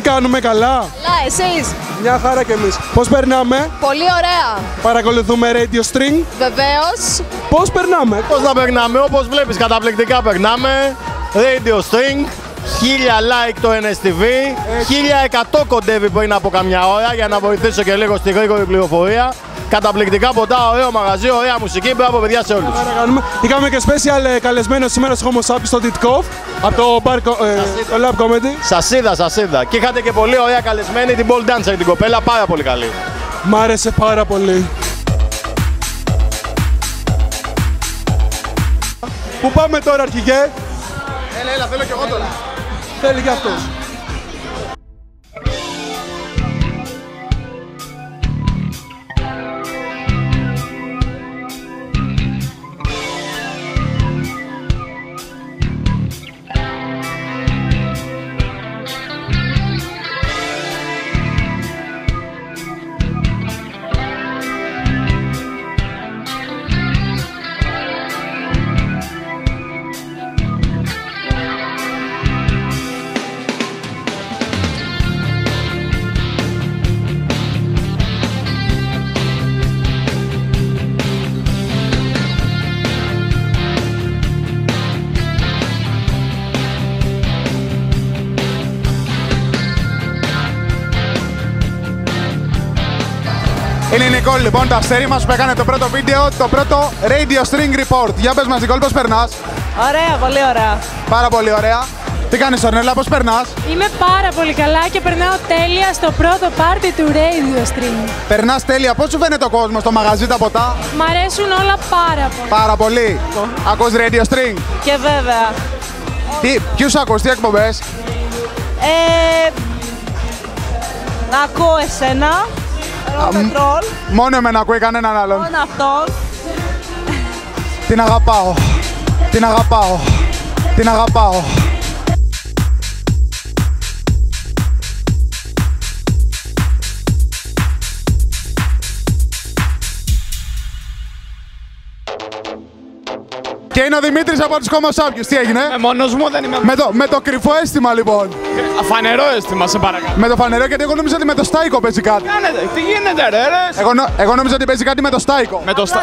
Καλησπέρα. Καλησπέρα. Τι κάνουμε καλά; Καλά, εσείς; Μια χαρά κι εμείς. Πώς περνάμε; Πολύ ωραία. Παρακολουθούμε Radio String. Βεβαίως. Πώς περνάμε; Πώς να περνάμε, όπως βλέπεις καταπληκτικά περνάμε. Radio String, 1000 like το NSTV, 1100 κοντεύει πριν από καμιά ώρα για να βοηθήσω και λίγο στη γρήγορη πληροφορία. Καταπληκτικά ποτά, ωραίο μαγαζί, ωραία μουσική, μπράβο παιδιά σε όλους. Άρα κάνουμε. Είχαμε και special ε, καλεσμένο σήμερα στο Homo Sapiens στο Ditkov από το, bar, co- ε, το Lab Comedy. Σας είδα, σας είδα. Και είχατε και πολύ ωραία καλεσμένη την Ball Dancer την κοπέλα, πάρα πολύ καλή. Μ' άρεσε πάρα πολύ. Πού πάμε τώρα αρχηγέ. Έλα, έλα, θέλω και εγώ τώρα. Θέλει και αυτός. Νικόλ λοιπόν, το αστέρι μας που έκανε το πρώτο βίντεο, το πρώτο Radio String Report. Για πες μας Νικόλ, πώς περνάς; Ωραία, πολύ ωραία. Πάρα πολύ ωραία. Τι κάνεις Ορνέλα, πώς περνάς; Είμαι πάρα πολύ καλά και περνάω τέλεια στο πρώτο πάρτι του Radio Stream. Περνάς τέλεια. Πώς σου φαίνεται ο κόσμος, το μαγαζί, τα ποτά; Μ' αρέσουν όλα πάρα πολύ. Πάρα πολύ. Ακούς Radio String; Και βέβαια. Τι, ποιους ακούς, τι εκπομπές; Ε, να ακούω εσένα, Ρόμετρολ, Μόνο εμένα ακούει κανέναν άλλον. μόνο αυτόν. Την αγαπάω. Την αγαπάω. Την αγαπάω. Και είναι ο Δημήτρης από τους Homo Sapiens. Τι έγινε; Ε, μόνος μου δεν είμαι. Με το, με το κρυφό αίσθημα λοιπόν. Φανερό αίσθημα, σε παρακαλώ. Με το φανερό γιατί εγώ νόμιζα ότι με το στάικο παίζει κάτι. Κάνετε, τι γίνεται, ρε, ρε. Εγώ, νο- εγώ νόμιζα ότι παίζει κάτι με το στάικο. Με το στα... Α,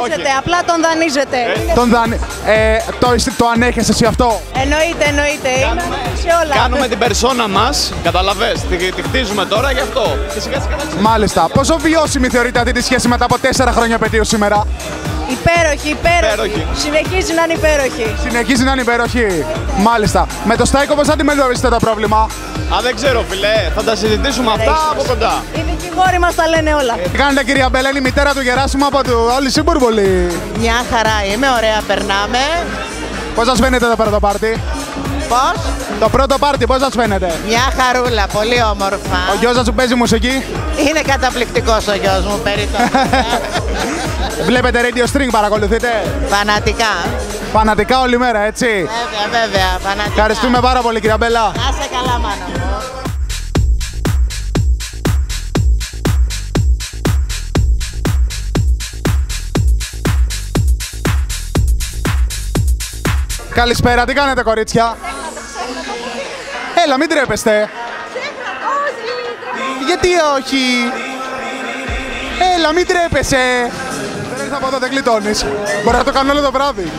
όχι. Δανείζετε, απλά τον δανείζετε. Είναι- Τον δαν... ε, το, το ανέχεσαι εσύ αυτό; Εννοείται, εννοείται. Είναι σε όλα. Κάνουμε την περσόνα μας, καταλαβες, τη, τη χτίζουμε τώρα γι' αυτό. Και σιγά σιγά θα ξε- Μάλιστα. Πόσο βιώσιμη θεωρείτε αυτή τη σχέση μετά από τέσσερα χρόνια επαιτίου σήμερα; Υπέροχη, υπέροχη. Υπέροχη. Συνεχίζει να είναι υπέροχη. Συνεχίζει να είναι υπέροχη. Μάλιστα. Με το Στάικο πώς αντιμετωπίζετε το πρόβλημα. Α, δεν ξέρω, φιλέ, θα τα συζητήσουμε αυτά από κοντά. Οι δικηγόροι μας τα λένε όλα. Τι κάνετε κυρία Μπέλα, είναι η μητέρα του Γεράσιμου από το Όλη Σύμπουρβολη. Μια χαρά είμαι, ωραία περνάμε. Πώς σας φαίνεται το πρώτο πάρτι; Πώς; Το πρώτο πάρτι πώς σας φαίνεται; Μια χαρούλα, πολύ όμορφα. Ο γιος σας σου παίζει μουσική; Είναι καταπληκτικός ο γιος μου, περίπτωση. Βλέπετε Radio String, παρακολουθείτε; Φανατικά. Φανατικά όλη μέρα, έτσι. Βέβαια, βέβαια, φανατικά. Ευχαριστούμε πάρα πολύ κυρία Μπέλα. Να είσαι καλά, μάνα μου. Καλησπέρα, τι κάνετε κορίτσια; Έλα, μην τρέπεστε. Γιατί όχι; Έλα, μην τρέπεσαι. Δεν ήρθα από εδώ, δεν γλιτώνεις. Μπορώ να το κάνω όλο το βράδυ.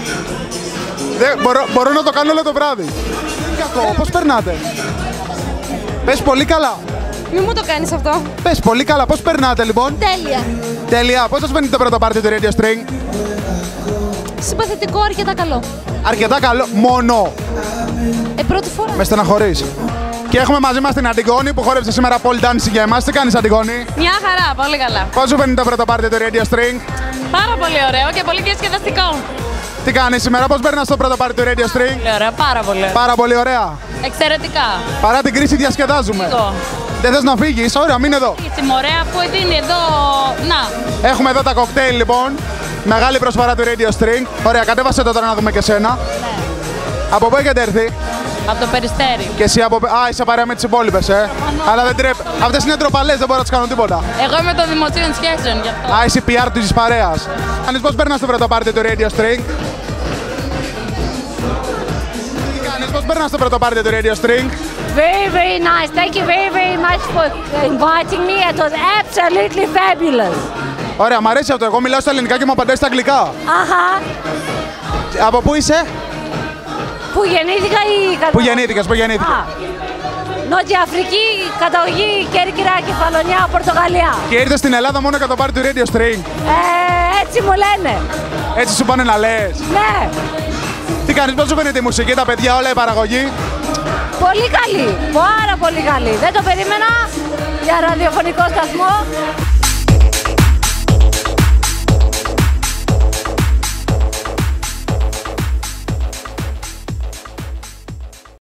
Δεν, μπορώ, μπορώ να το κάνω όλο το βράδυ. Τι κακό, πώς περνάτε; Πες πολύ καλά. Μη μου το κάνεις αυτό. Πες πολύ καλά, πώς περνάτε λοιπόν; Τέλεια. Τέλεια, πώς σας φαίνεται το πρώτο πάρτι του Radio String; Συμπαθητικό, αρκετά καλό. Αρκετά καλό, μόνο. Ε, πρώτη φορά. Με στεναχωρείς. Και έχουμε μαζί μας την Αντιγόνη που χόρεψε σήμερα pole dancing για εμάς. Τι κάνεις Αντιγόνη; Μια χαρά, πολύ καλά. Πώς σου φαίνεται το πρώτο πάρτι του Radio String; Πάρα πολύ ωραίο και πολύ διασκεδαστικό. Τι κάνεις σήμερα, πώς περνάς το πρώτο πάρτι του Radio String; Πολύ ωραία, πάρα πολύ. Πάρα πολύ ωραία. Εξαιρετικά. Παρά την κρίση διασκεδάζουμε. Εγώ. Δεν θες να φύγεις, ωραία, μείνε εδώ. Η συμμορία που δίνει εδώ. Να. Έχουμε εδώ τα κοκτέιλ λοιπόν. Μεγάλη προσφορά του Radio String. Ωραία, κατέβασε το τώρα να δούμε και σένα. Από πού έχετε έρθει; Από το περιστέρι. Και εσύ από. Α, είσαι παρέα με τις υπόλοιπες, ε. Αλλά δεν τρέπε. Αυτές είναι τροπαλέ, δεν μπορώ να τις κάνω τίποτα. Εγώ είμαι των δημοσίων σχέσεων γι' αυτό. Α, είσαι PR της παρέας. Αν πώς περνάς το πρώτο πάρτι του Radio String; Τι κάνεις, πώς περνάς το πρώτο πάρτι του Radio String; very, very nice. Thank you very, very much for inviting me. It was absolutely fabulous. Ωραία, μ' αρέσει αυτό. Εγώ μιλάω στα ελληνικά και μου απαντάει στα αγγλικά. Αχα. Από πού είσαι; Πού γεννήθηκα ή κατα... Πού γεννήθηκες, πού γεννήθηκες. Α, Νότια Αφρική, καταγωγή Κέρκυρα, Κεφαλονιά, Πορτογαλία. Και ήρθες στην Ελλάδα μόνο για το πάρτι του Radio String. Ε, έτσι μου λένε. Έτσι σου πάνε να λες. Ναι, Τι κάνεις, πώς σου φαίνεται η μουσική, τα παιδιά, όλα η παραγωγή; πολύ καλή. Πάρα πολύ καλή. Δεν το περίμενα για ραδιοφωνικό σταθμό.